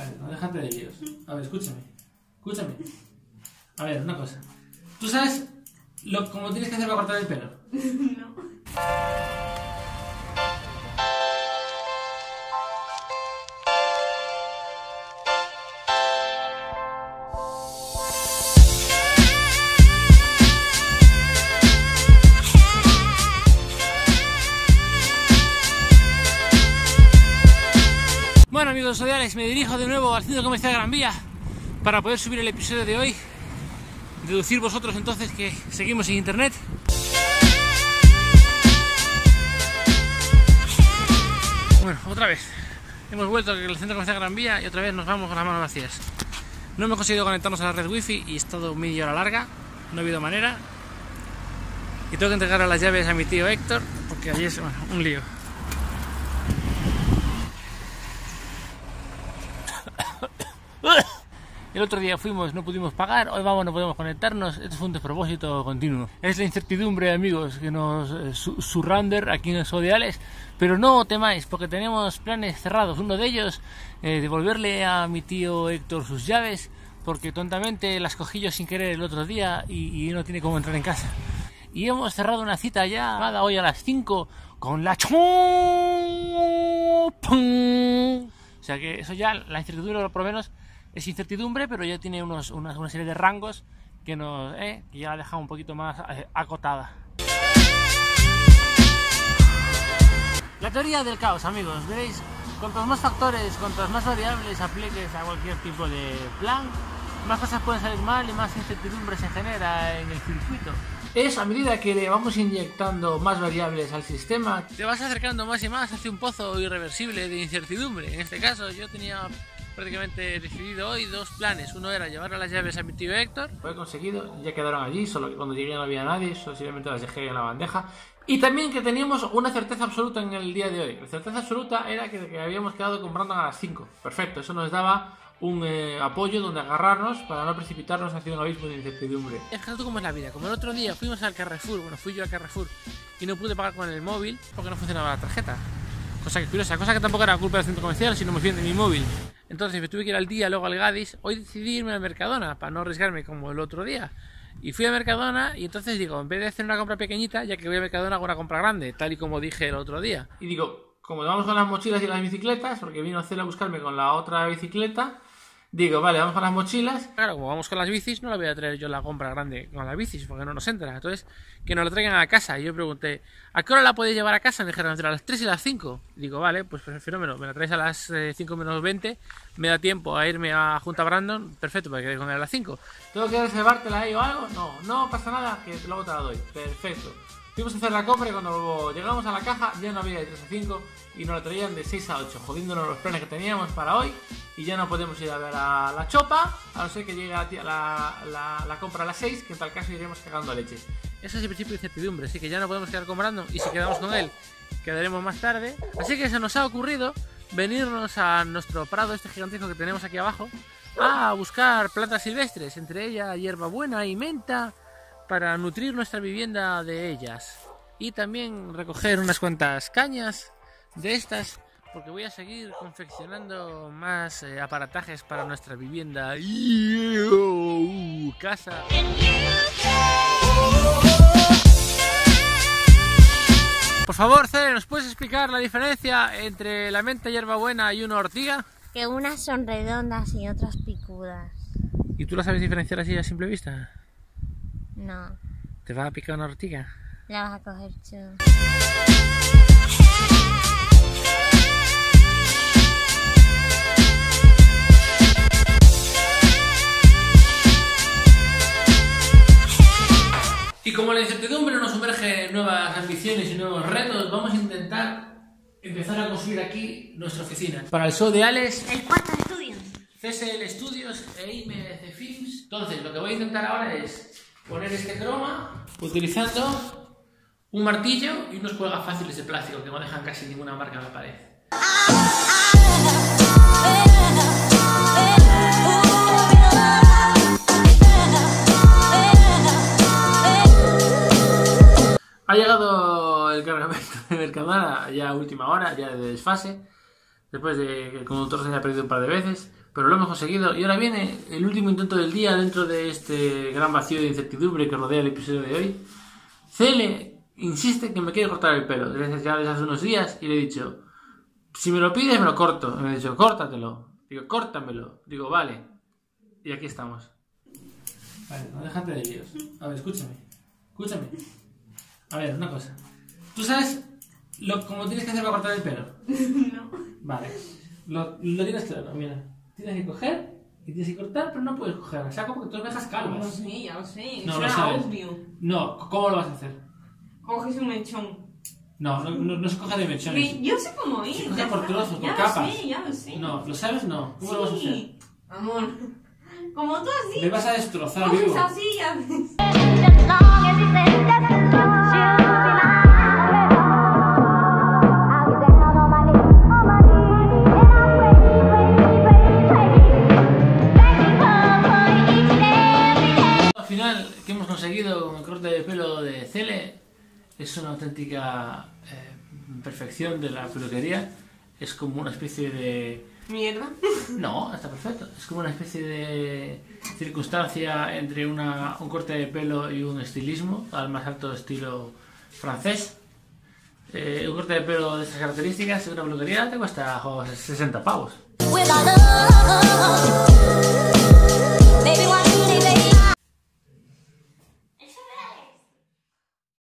Vale, no déjate de líos. A ver, escúchame. Escúchame. A ver, una cosa. ¿Tú sabes lo, cómo tienes que hacer para cortar el pelo? No. Amigos sociales, me dirijo de nuevo al centro comercial Gran Vía para poder subir el episodio de hoy. Deducir vosotros entonces que seguimos en internet. Bueno, otra vez. Hemos vuelto al centro comercial Gran Vía y otra vez nos vamos con las manos vacías. No hemos conseguido conectarnos a la red wifi y es todo media hora larga. No ha habido manera. Y tengo que entregar las llaves a mi tío Héctor porque allí es bueno, un lío. El otro día fuimos, no pudimos pagar, hoy vamos, no podemos conectarnos. Esto fue un despropósito continuo. Es la incertidumbre, amigos, que nos eh, su- surrander aquí en el Sodiales. Pero no temáis, porque tenemos planes cerrados. Uno de ellos, eh, devolverle a mi tío Héctor sus llaves, porque tontamente las cogí yo sin querer el otro día y, y no tiene cómo entrar en casa. Y hemos cerrado una cita ya, nada, hoy a las 5, con la chompa. O sea que eso ya, la incertidumbre por lo menos es incertidumbre, pero ya tiene unos, una, una serie de rangos que, nos, eh, que ya la deja un poquito más eh, acotada. La teoría del caos, amigos, veréis, cuantos más factores, cuantas más variables apliques a cualquier tipo de plan, más cosas pueden salir mal y más incertidumbre se genera en el circuito. Es a medida que le vamos inyectando más variables al sistema, te vas acercando más y más hacia un pozo irreversible de incertidumbre. En este caso, yo tenía prácticamente decidido hoy dos planes. Uno era llevar a las llaves a mi tío Héctor. He conseguido, ya quedaron allí, solo que cuando llegué no había nadie, solo simplemente las dejé en la bandeja. Y también que teníamos una certeza absoluta en el día de hoy. La certeza absoluta era que, que habíamos quedado comprando a las 5. Perfecto, eso nos daba un eh, apoyo donde agarrarnos para no precipitarnos hacia un abismo de incertidumbre. Es que tú cómo es la vida. Como el otro día fuimos al Carrefour, bueno, fui yo al Carrefour y no pude pagar con el móvil porque no funcionaba la tarjeta. Cosa que curiosa, cosa que tampoco era culpa del centro comercial, sino más bien de mi móvil. Entonces me tuve que ir al día, luego al Gadis. Hoy decidí irme al Mercadona para no arriesgarme como el otro día. Y fui a Mercadona y entonces digo, en vez de hacer una compra pequeñita, ya que voy a Mercadona hago una compra grande, tal y como dije el otro día. Y digo, como vamos con las mochilas y las bicicletas, porque vino Celo a buscarme con la otra bicicleta, digo, vale, vamos con las mochilas. Claro, como vamos con las bicis, no la voy a traer yo la compra grande con las bicis, porque no nos entra. Entonces, que nos la traigan a casa. Y yo pregunté, ¿a qué hora la podéis llevar a casa? Me dijeron, entre las 3 y las 5. Digo, vale, pues fenómeno, me la traes a las eh, 5 menos 20, me da tiempo a irme a Junta Brandon, perfecto, para que con él a las 5. ¿Tengo que reservártela ahí o algo? No, no pasa nada, que luego te la doy. Perfecto. Fuimos a hacer la compra y cuando llegamos a la caja ya no había de 3 a 5 y nos la traían de 6 a 8, jodiéndonos los planes que teníamos para hoy y ya no podemos ir a ver a la chopa, a no ser que llegue la, la, compra a las 6, que en tal caso iremos cagando leche. Ese es el principio de incertidumbre, así que ya no podemos quedar comprando y si quedamos con él quedaremos más tarde. Así que se nos ha ocurrido venirnos a nuestro prado este gigantesco que tenemos aquí abajo a buscar plantas silvestres, entre ellas hierbabuena y menta, para nutrir nuestra vivienda de ellas. Y también recoger unas cuantas cañas de estas, porque voy a seguir confeccionando más eh, aparatajes para nuestra vivienda y uh, casa. Por favor, Cere, ¿nos puedes explicar la diferencia entre la menta hierbabuena y una ortiga? Que unas son redondas y otras picudas. ¿Y tú la sabes diferenciar así a simple vista? No, ¿Te va a picar una ortiga? la vas a coger tú. Y como la incertidumbre nos sumerge en nuevas ambiciones y nuevos retos, vamos a intentar empezar a construir aquí nuestra oficina. Para el show de Alex, El cuarto estudio. CSL Studios e IMC Films. Entonces, lo que voy a intentar ahora es poner este croma utilizando un martillo y unos cuelgas fáciles de plástico que no dejan casi ninguna marca en la pared. Mercadona ya a última hora, ya de desfase, después de que el conductor se haya perdido un par de veces. pero lo hemos conseguido. Y ahora viene el último intento del día dentro de este gran vacío de incertidumbre que rodea el episodio de hoy. Cele insiste que me quiere cortar el pelo desde ya desde hace unos días y le he dicho, si me lo pides me lo corto. Y me ha dicho, córtatelo. Digo, córtamelo. Digo, vale. Y aquí estamos. Vale, no déjate de líos. A ver, escúchame. Escúchame. A ver, una cosa. ¿Tú sabes lo, cómo tienes que hacer para cortar el pelo? No. Vale. Lo, lo tienes claro, mira. Tienes que coger y tienes que cortar, pero no puedes coger. O sea, como que tú dejas Lo calvas. sé, ya lo sé. No Eso lo era sabes. obvio. No, ¿cómo lo vas a hacer? Coges un mechón. No, no, no, no se coge de mechones. Que yo sé cómo ir. Se coge ya por trozos, por ya capas. Lo sé, ya lo sé. No, ¿lo sabes? No. ¿Cómo lo vas a hacer? Sí. Amor. Como tú así. Me vas a destrozar Coges vivo. así y haces. Es una auténtica eh, perfección de la peluquería. Es como una especie de Mierda. No, está perfecto. Es como una especie de circunstancia entre una, un corte de pelo y un estilismo, al más alto estilo francés. Eh, un corte de pelo de esas características en una peluquería te cuesta jo, 60 pavos.